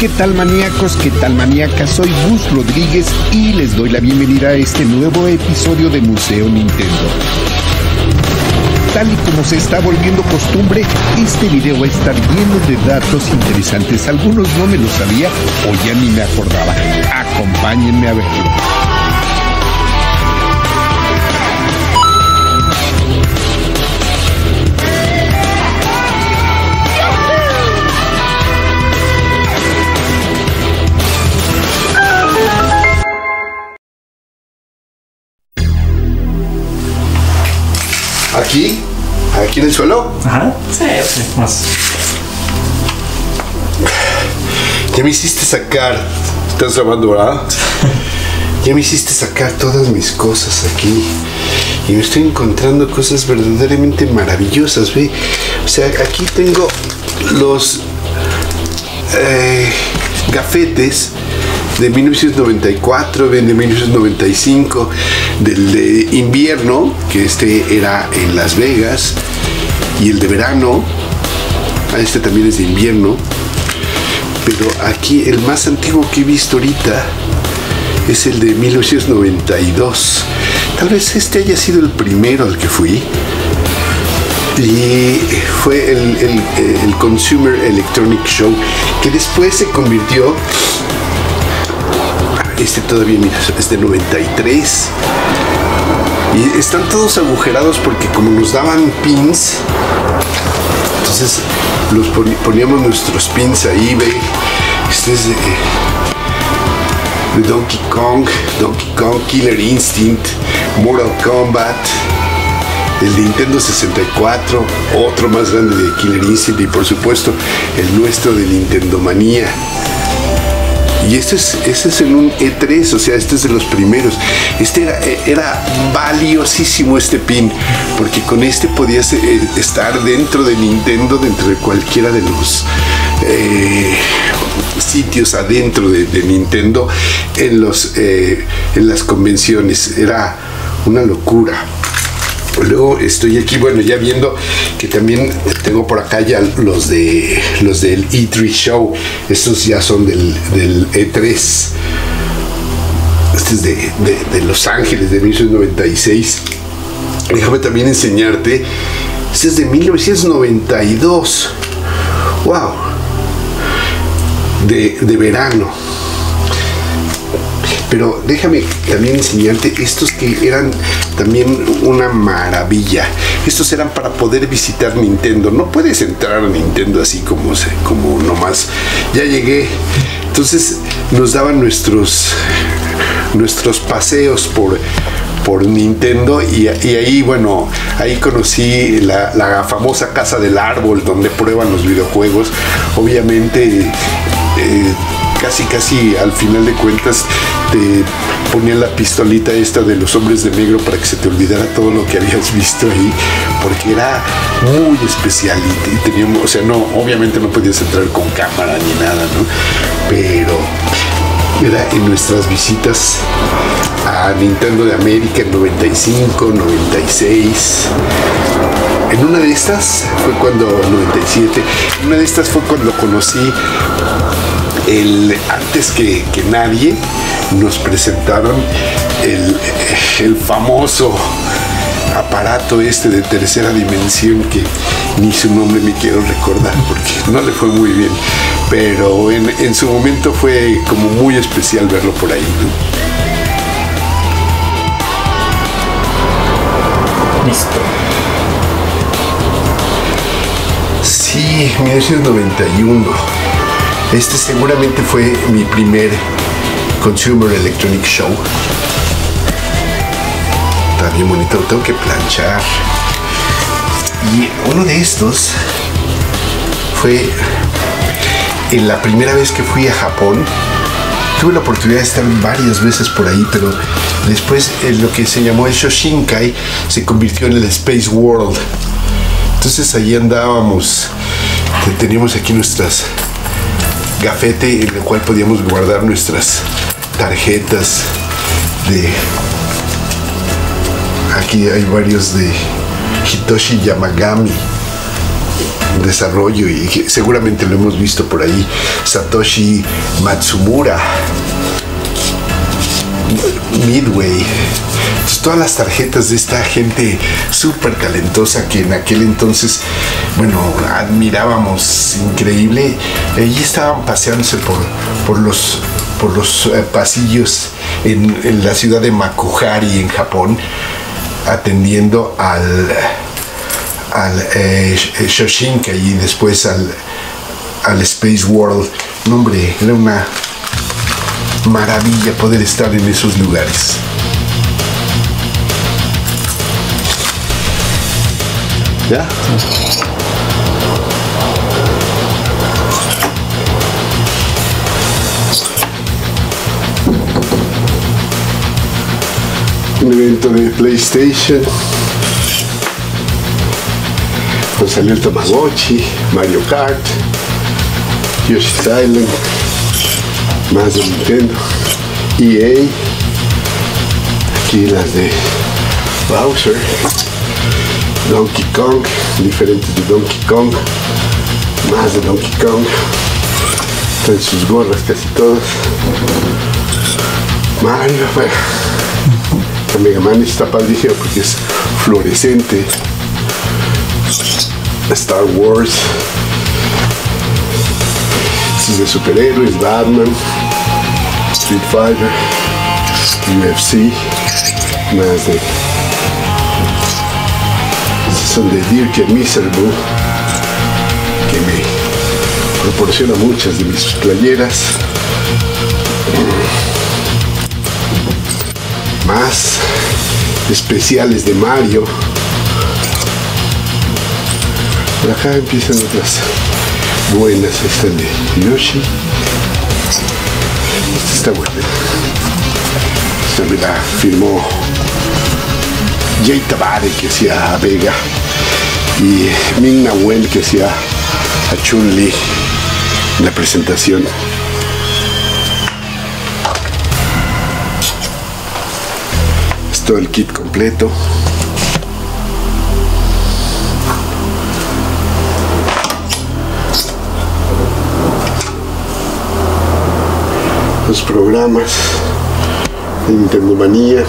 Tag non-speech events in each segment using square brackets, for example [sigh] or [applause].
¿qué tal maníacos? ¿Qué tal maníacas? Soy Gus Rodríguez y les doy la bienvenida a este nuevo episodio de Museo Nintendo. Tal y como se está volviendo costumbre, este video va a estar lleno de datos interesantes. Algunos no me lo sabía o ya ni me acordaba. Acompáñenme a verlo. Ajá. Sí, sí, más. Ya me hiciste sacar. Estás grabando, ¿verdad? [laughs] Ya me hiciste sacar todas mis cosas aquí. Y me estoy encontrando cosas verdaderamente maravillosas, ¿ve? O sea, aquí tengo los eh, gafetes de 1994, de 1995, del de invierno, que este era en Las Vegas, y el de verano, este también es de invierno, pero aquí el más antiguo que he visto ahorita es el de 1992. Tal vez este haya sido el primero al que fui. Y fue el Consumer Electronic Show, que después se convirtió este todavía, mira, es de 93. Y están todos agujerados porque como nos daban pins, entonces los poníamos nuestros pins ahí, ve. Este es de, Donkey Kong, Donkey Kong, Killer Instinct, Mortal Kombat, el Nintendo 64, otro más grande de Killer Instinct y por supuesto el nuestro de Nintendo Manía. Y este es, este es en un E3, o sea, este es de los primeros. Este era, era valiosísimo este pin, porque con este podías eh, estar dentro de Nintendo, dentro de cualquiera de los eh, sitios adentro de, de Nintendo, en, los, eh, en las convenciones. Era una locura. Luego estoy aquí, bueno, ya viendo que también tengo por acá ya los de los del E3 Show. Estos ya son del, del E3. Este es de, de- de Los Ángeles, de 1996. Déjame también enseñarte. Este es de 1992. ¡Wow! De, de verano. Pero déjame también enseñarte estos que eran también una maravilla. Estos eran para poder visitar Nintendo. No puedes entrar a Nintendo así como, como nomás. Ya llegué. Entonces nos daban nuestros, nuestros paseos por, por Nintendo y, ahí, bueno, ahí conocí la, la famosa Casa del Árbol donde prueban los videojuegos. Obviamente... eh, casi casi al final de cuentas te ponían la pistolita esta de los hombres de negro para que se te olvidara todo lo que habías [laughs] visto ahí porque era muy especial y, y teníamos, o sea, no, obviamente no podías entrar con cámara ni nada, ¿no? Pero era en nuestras visitas a Nintendo de América en 95, 96. En una de estas fue cuando, 97, en una de estas fue cuando conocí el, antes que, que nadie nos presentaron el, el famoso aparato este de tercera dimensión que ni su nombre me quiero recordar porque no le fue muy bien pero en, en su momento fue como muy especial verlo por ahí ¿no? Listo. Sí, 1991. Este seguramente fue mi primer Consumer Electronic Show. Está bien bonito, lo tengo que planchar. Y uno de estos fue en la primera vez que fui a Japón. Tuve la oportunidad de estar varias veces por ahí, pero después lo que se llamó el Shoshinkai se convirtió en el Space World. Entonces ahí andábamos, te- teníamos aquí nuestras gafete en el cual podíamos guardar nuestras tarjetas de aquí hay varios de Hitoshi Yamagami desarrollo y seguramente lo hemos visto por ahí. Satoshi Matsumura, Midway. Entonces, todas las tarjetas de esta gente súper talentosa que en aquel entonces, bueno, admirábamos increíble. Allí estaban paseándose por, por los, por los eh, pasillos en, la ciudad de Makuhari, en Japón, atendiendo al, al eh, Shoshinka y después al, al Space World. No, hombre, era una maravilla poder estar en esos lugares. ¿Ya? Un evento de PlayStation. Pues salió el Mario Kart, Yoshi's Island, más de Nintendo, EA, aquí las de Bowser, Donkey Kong, diferentes de Donkey Kong, más de Donkey Kong, están sus gorras casi todas. Mario, bueno, Mega Man está padrísimo porque es fluorescente. Star Wars. Este es de superhéroes, Batman, Street Fighter, UFC, más de. Son de Dirk Miserable, que me proporciona muchas de mis playeras. Más especiales de Mario. Acá empiezan otras buenas. Esta de Yoshi. Esta está buena. Esta me la firmó Jay Tabare que hacía a Vega y Ming Na Wen que hacía a Chun Li en la presentación. Todo el kit completo. los programas de Nintendo Manía,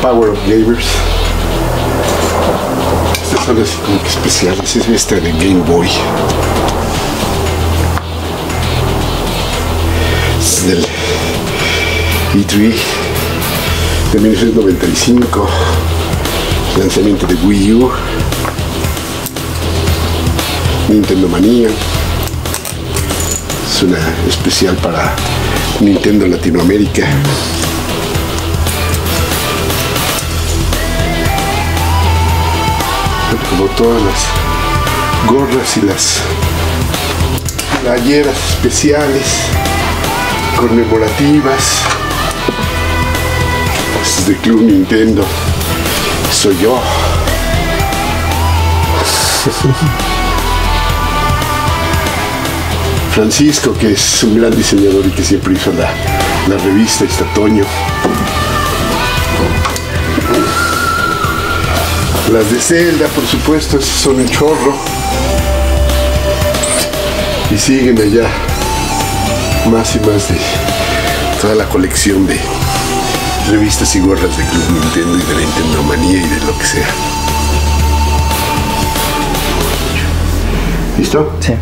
Power of Gamers. Estas son así como que especiales, es esta de Game Boy. Es del E3 de 1995, lanzamiento de Wii U, Nintendo Manía. Es una especial para Nintendo Latinoamérica. Como todas las gorras y las playeras especiales, conmemorativas. Este de Club Nintendo. Soy yo. [laughs] Francisco, que es un gran diseñador y que siempre hizo la, la revista Estatoño. Las de Zelda, por supuesto, esas son el chorro. Y siguen allá más y más de toda la colección de revistas y gorras de Club Nintendo y de la Nintendo Manía y de lo que sea. ¿Listo? Sí.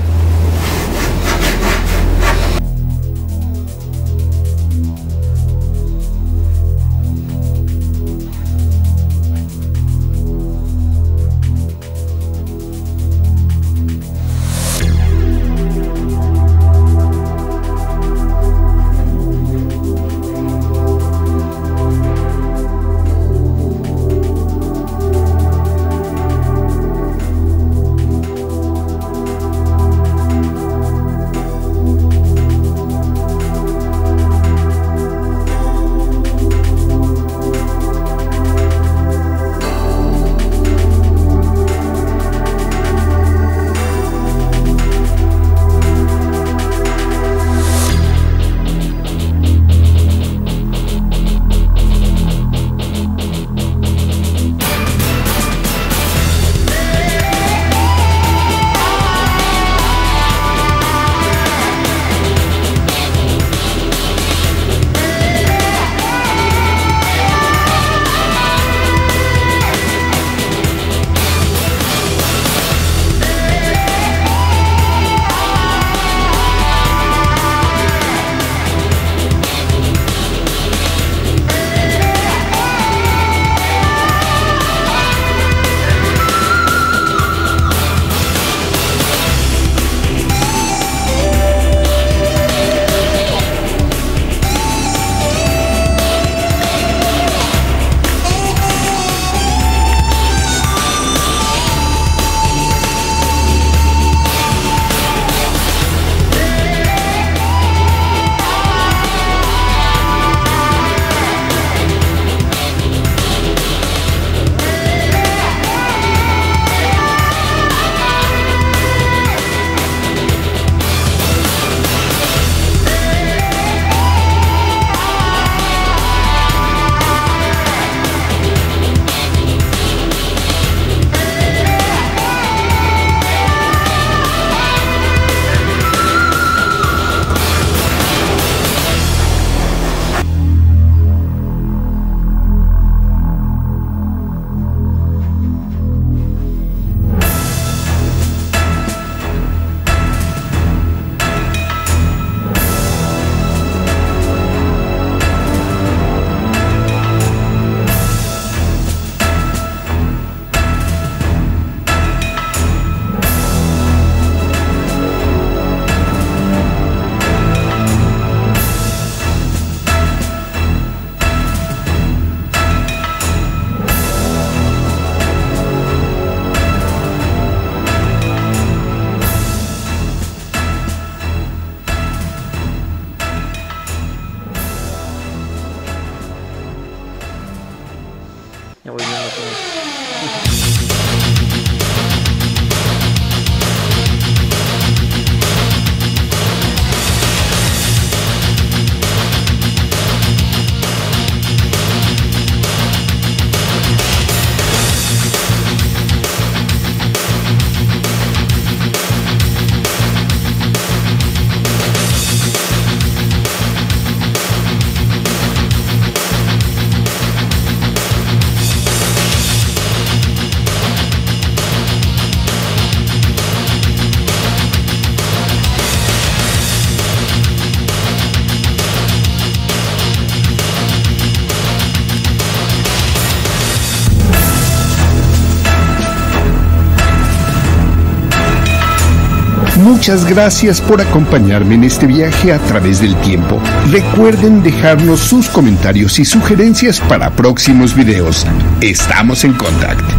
Muchas gracias por acompañarme en este viaje a través del tiempo. Recuerden dejarnos sus comentarios y sugerencias para próximos videos. Estamos en contacto.